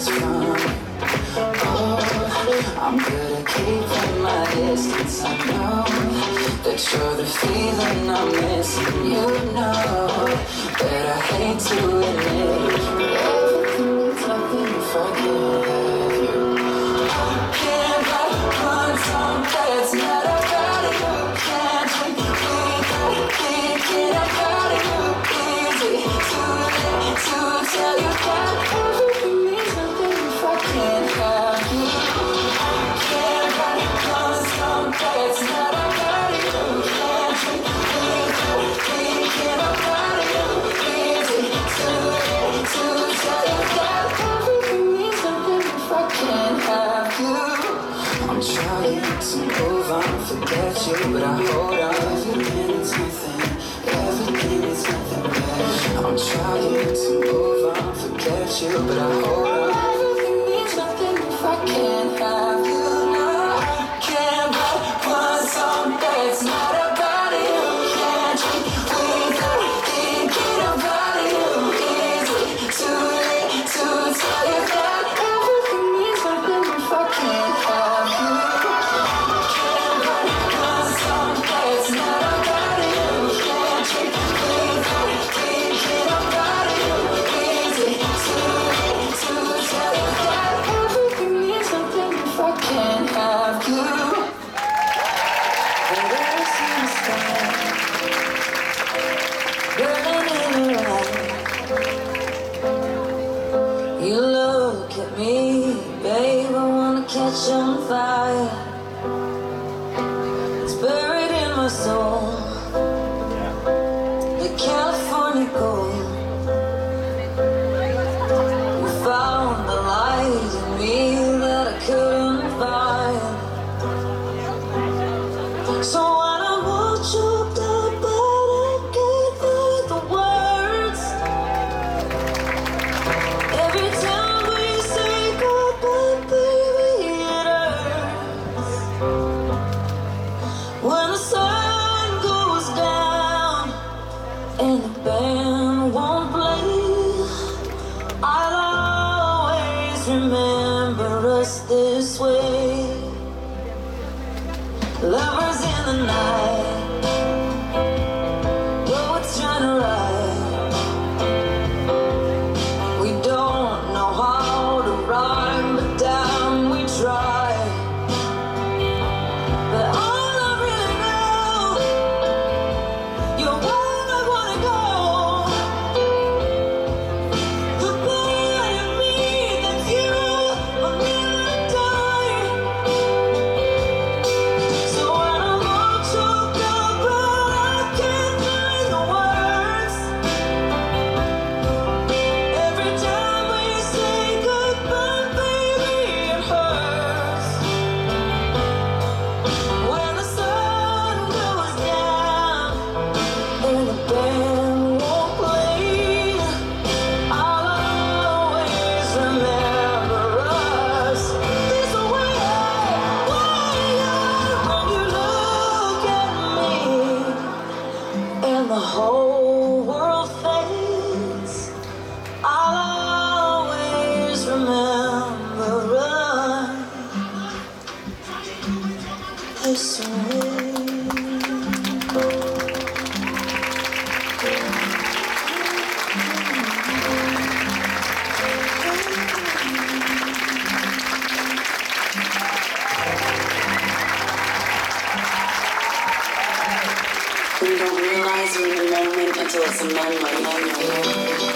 distance from. Oh, I'm good at keeping my distance. I know that you're the feeling I'm missing. You know that I hate to admit everything that's happened if I could. trying to move on, forget you, but I hope. on fire. It's buried in my soul. doors and memory. memory.